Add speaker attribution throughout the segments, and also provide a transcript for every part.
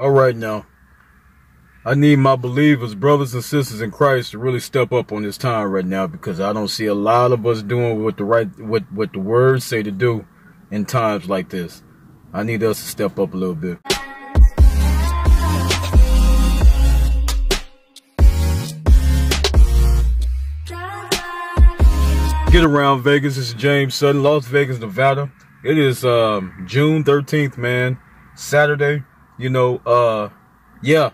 Speaker 1: All right now. I need my believers, brothers and sisters in Christ to really step up on this time right now because I don't see a lot of us doing what the right what what the words say to do in times like this. I need us to step up a little bit. Get around Vegas. This is James Sutton, Las Vegas, Nevada. It is um, June 13th, man. Saturday. You know, uh, yeah,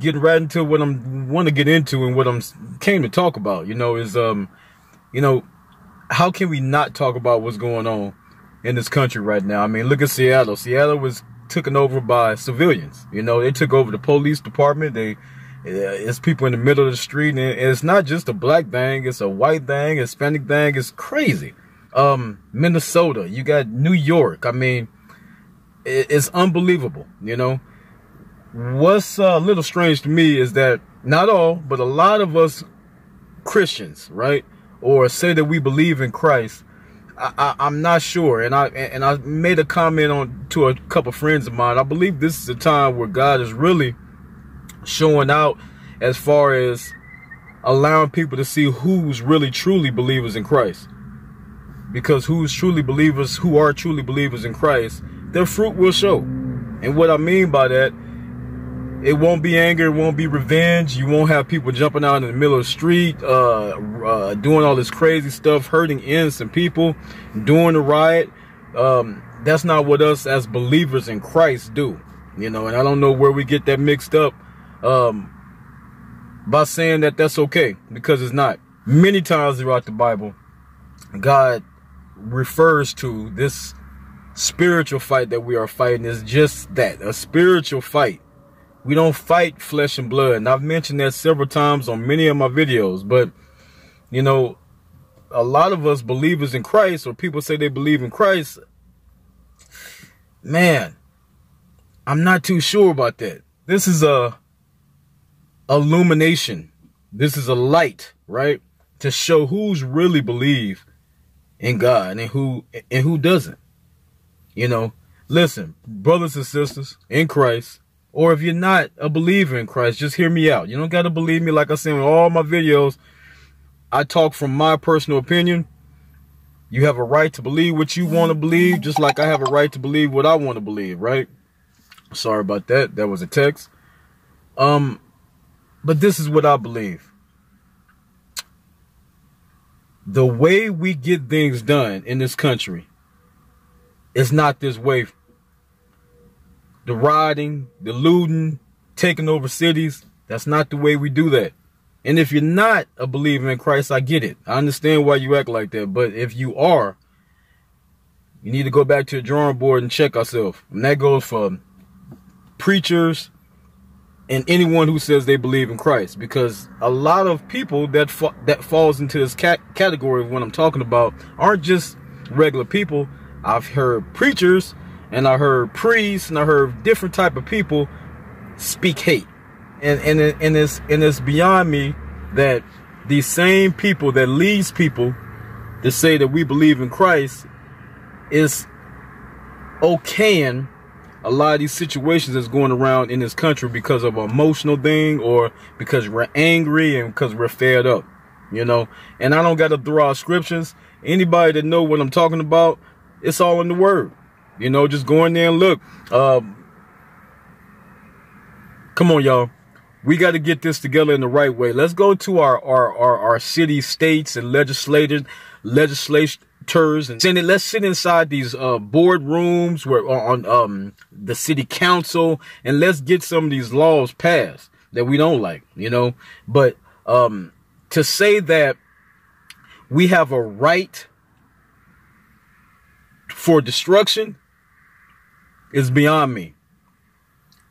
Speaker 1: getting right into what I'm want to get into and what I'm came to talk about. You know, is um, you know, how can we not talk about what's going on in this country right now? I mean, look at Seattle. Seattle was taken over by civilians. You know, they took over the police department. They it's people in the middle of the street, and it's not just a black thing; it's a white thing, Hispanic thing. It's crazy. Um, Minnesota, you got New York. I mean, it's unbelievable. You know, what's uh, a little strange to me is that not all, but a lot of us Christians, right, or say that we believe in Christ. I, am not sure, and I and I made a comment on to a couple friends of mine. I believe this is a time where God is really showing out as far as allowing people to see who's really truly believers in Christ. Because who's truly believers, who are truly believers in Christ, their fruit will show. And what I mean by that, it won't be anger, it won't be revenge. You won't have people jumping out in the middle of the street, uh, uh, doing all this crazy stuff, hurting innocent people, doing the riot. Um, that's not what us as believers in Christ do. You know, and I don't know where we get that mixed up um, by saying that that's okay because it's not. Many times throughout the Bible, God refers to this spiritual fight that we are fighting is just that a spiritual fight. We don't fight flesh and blood. And I've mentioned that several times on many of my videos, but you know, a lot of us believers in Christ or people say they believe in Christ, man, I'm not too sure about that. This is a illumination. This is a light, right? To show who's really believe in God and who and who doesn't. You know, listen, brothers and sisters in Christ, or if you're not a believer in Christ, just hear me out. You don't got to believe me. Like I say in all my videos, I talk from my personal opinion. You have a right to believe what you want to believe, just like I have a right to believe what I want to believe, right? Sorry about that. That was a text. Um, but this is what I believe. The way we get things done in this country is not this way. The rioting, the looting, taking over cities, that's not the way we do that. And if you're not a believer in Christ, I get it. I understand why you act like that. But if you are, you need to go back to the drawing board and check ourselves. And that goes for preachers, and anyone who says they believe in Christ because a lot of people that fa that falls into this cat category of what I'm talking about aren't just regular people. I've heard preachers and I heard priests and I heard different type of people speak hate. And and and it's and it's beyond me that these same people that leads people to say that we believe in Christ is okaying a lot of these situations that's going around in this country because of an emotional thing or because we're angry and because we're fed up, you know. And I don't got to throw out scriptures. Anybody that know what I'm talking about, it's all in the word. You know, just go in there and look. Uh, come on, y'all. We got to get this together in the right way. Let's go to our our our, our city, states, and legislators, legislation and Senate. Let's sit inside these uh, board rooms where on um, the city council and let's get some of these laws passed that we don't like, you know. But um, to say that we have a right for destruction is beyond me.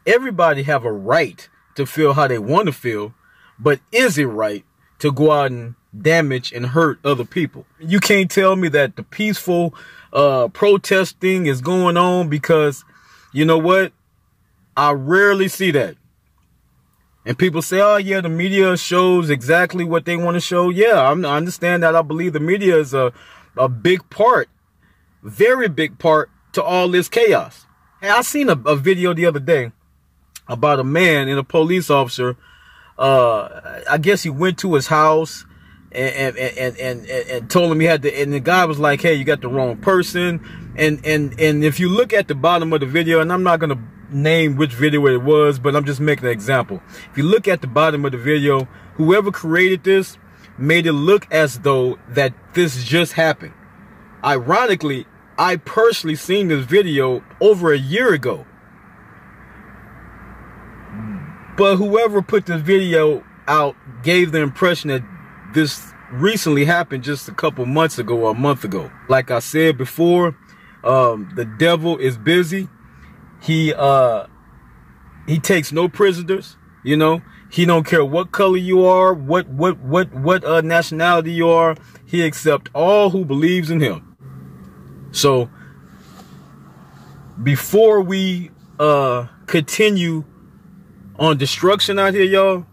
Speaker 1: Everybody have a right to feel how they want to feel, but is it right to go out and damage and hurt other people. You can't tell me that the peaceful uh, protesting is going on because you know what? I rarely see that. And people say, oh, yeah, the media shows exactly what they want to show. Yeah, I'm, I understand that. I believe the media is a, a big part, very big part to all this chaos. I seen a, a video the other day about a man and a police officer. Uh, I guess he went to his house and, and, and, and, and told him he had to, and the guy was like, Hey, you got the wrong person. And, and, and if you look at the bottom of the video, and I'm not going to name which video it was, but I'm just making an example. If you look at the bottom of the video, whoever created this made it look as though that this just happened. Ironically, I personally seen this video over a year ago. But whoever put this video out gave the impression that this recently happened just a couple months ago or a month ago. Like I said before, um, the devil is busy. He uh he takes no prisoners, you know. He don't care what color you are, what what what what uh, nationality you are. He accept all who believes in him. So before we uh continue on destruction out here, y'all,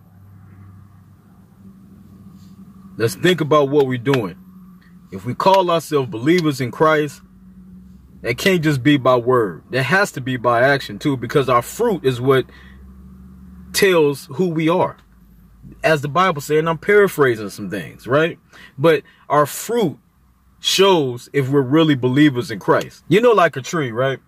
Speaker 1: let's think about what we're doing. If we call ourselves believers in Christ, it can't just be by word. That has to be by action too, because our fruit is what tells who we are. As the Bible says, and I'm paraphrasing some things, right? But our fruit shows if we're really believers in Christ. You know, like a tree, right?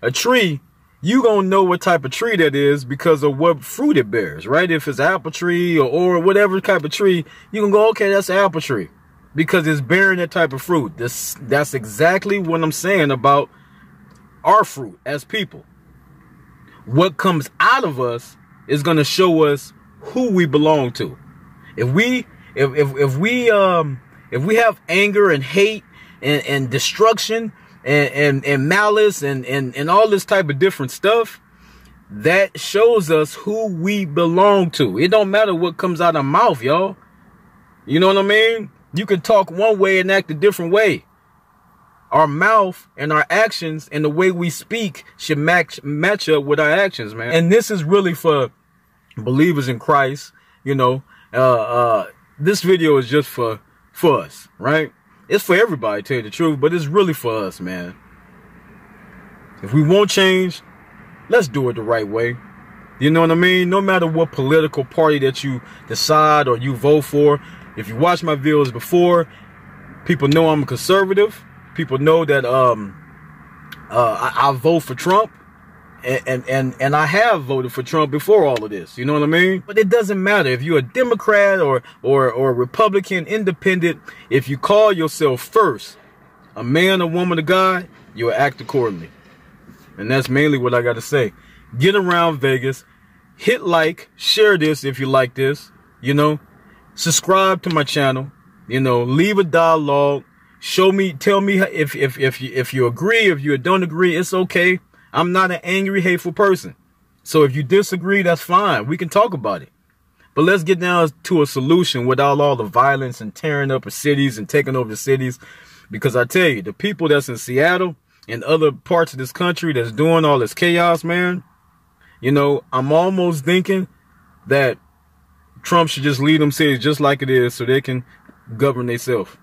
Speaker 1: A tree, you gonna know what type of tree that is because of what fruit it bears, right? If it's apple tree or, or whatever type of tree, you can go, okay, that's an apple tree because it's bearing that type of fruit. This, that's exactly what I'm saying about our fruit as people. What comes out of us is to show us who we belong to. If we, if, if, if we, um, if we have anger and hate and, and destruction and, and, and malice and, and, and all this type of different stuff, that shows us who we belong to. It don't matter what comes out of mouth, y'all. You know what I mean? You can talk one way and act a different way. Our mouth and our actions and the way we speak should match match up with our actions, man. And this is really for believers in Christ. You know, uh, uh, this video is just for for us, right? It's for everybody, tell you the truth, but it's really for us, man. If we won't change, let's do it the right way. You know what I mean? No matter what political party that you decide or you vote for, if you watch my videos before, people know I'm a conservative. People know that um, uh, I, I vote for Trump. And, and and I have voted for Trump before all of this. You know what I mean? But it doesn't matter if you're a Democrat or or or Republican, independent. If you call yourself first a man a woman a God, you'll act accordingly. And that's mainly what I got to say. Get around Vegas, hit like, share this if you like this. You know, subscribe to my channel, you know, leave a dialogue, show me, tell me if, if, if you, if you agree, if you don't agree, it's okay. I'm not an angry, hateful person. So if you disagree, that's fine. We can talk about it. But let's get down to a solution without all the violence and tearing up of cities and taking over the cities. Because I tell you, the people that's in Seattle and other parts of this country that's doing all this chaos, man, you know, I'm almost thinking that Trump should just leave them cities just like it is so they can govern themselves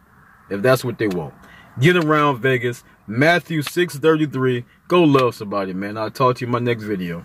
Speaker 1: if that's what they want. Get around Vegas. Matthew 633. Go love somebody, man. I'll talk to you in my next video.